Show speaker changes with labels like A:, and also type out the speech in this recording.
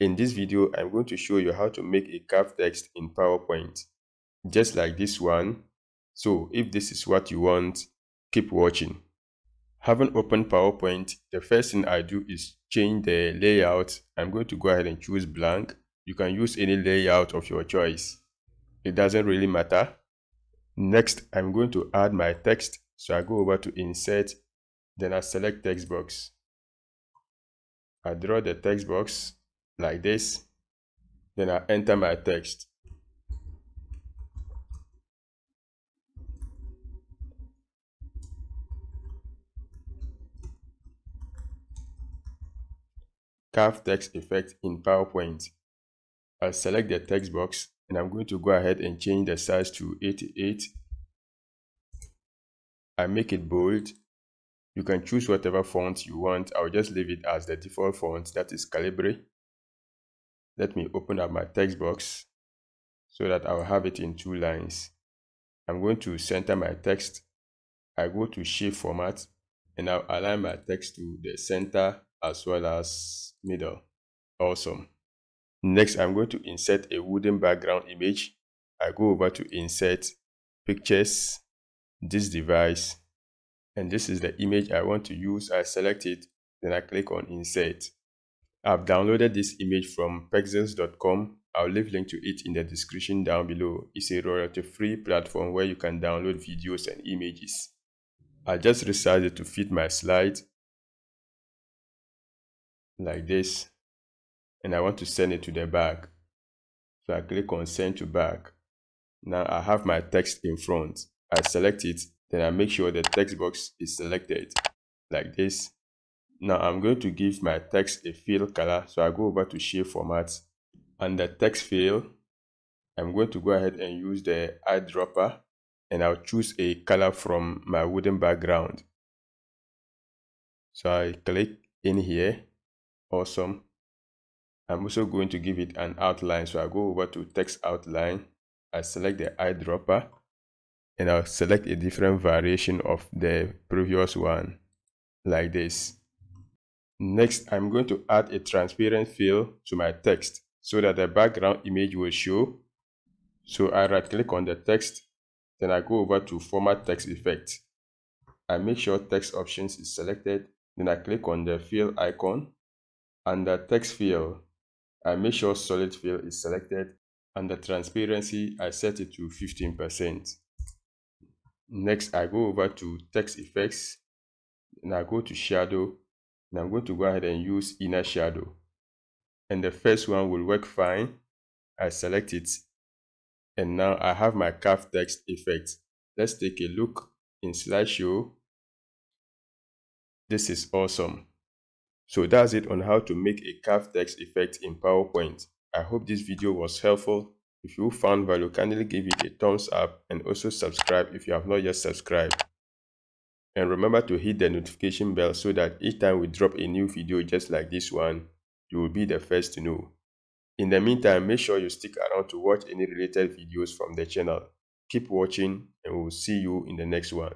A: In this video, I'm going to show you how to make a carved text in PowerPoint, just like this one. So if this is what you want, keep watching. Having opened PowerPoint, the first thing I do is change the layout. I'm going to go ahead and choose blank. You can use any layout of your choice. It doesn't really matter. Next, I'm going to add my text. So I go over to insert, then I select text box. I draw the text box like this. Then I enter my text. Carve text effect in PowerPoint. I'll select the text box and I'm going to go ahead and change the size to 88. I make it bold. You can choose whatever font you want. I'll just leave it as the default font that is Calibri let me open up my text box so that I'll have it in two lines. I'm going to center my text. I go to shape format and I'll align my text to the center as well as middle. Awesome. Next, I'm going to insert a wooden background image. I go over to insert pictures, this device, and this is the image I want to use. I select it, then I click on insert. I've downloaded this image from pexels.com. I'll leave a link to it in the description down below. It's a royalty-free platform where you can download videos and images. I just resized it to fit my slide like this and I want to send it to the back. So I click on send to back. Now I have my text in front. I select it, then I make sure the text box is selected like this now I'm going to give my text a fill color. So I go over to shape format Under text fill. I'm going to go ahead and use the eyedropper and I'll choose a color from my wooden background. So I click in here. Awesome. I'm also going to give it an outline. So I go over to text outline. I select the eyedropper and I'll select a different variation of the previous one like this. Next, I'm going to add a transparent fill to my text so that the background image will show. So I right click on the text, then I go over to format text effect. I make sure text options is selected, then I click on the fill icon. Under text fill, I make sure solid fill is selected and the transparency I set it to 15%. Next, I go over to text effects and I go to shadow now I'm going to go ahead and use inner shadow. And the first one will work fine. I select it. And now I have my carved text effect. Let's take a look in slideshow. This is awesome. So that's it on how to make a carved text effect in PowerPoint. I hope this video was helpful. If you found value, kindly give it a thumbs up and also subscribe if you have not yet subscribed. And remember to hit the notification bell so that each time we drop a new video just like this one, you will be the first to know. In the meantime, make sure you stick around to watch any related videos from the channel. Keep watching and we'll see you in the next one.